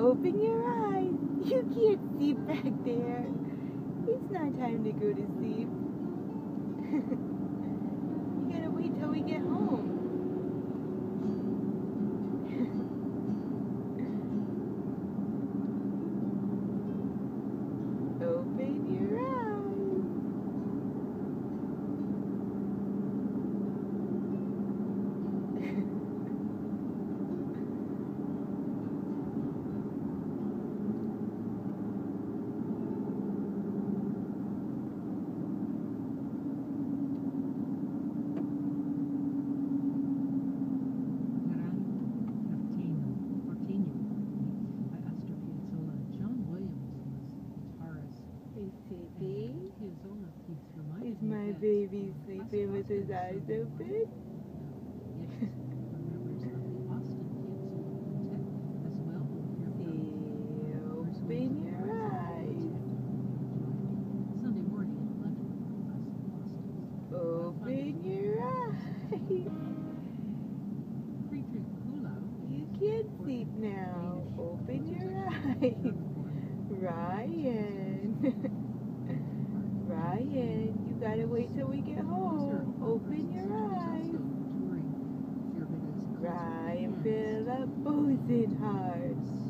Open your eyes. You can't see back there. It's not time to go to sleep. baby sleeping with his eyes open? Open your eyes. Sunday morning at 11 with us in Austin's. Open your eyes. You can't sleep now. Open your eyes. Ryan. You gotta wait till we get home. Open your eyes. Ryan Philip Bosenhart. Bosenhart.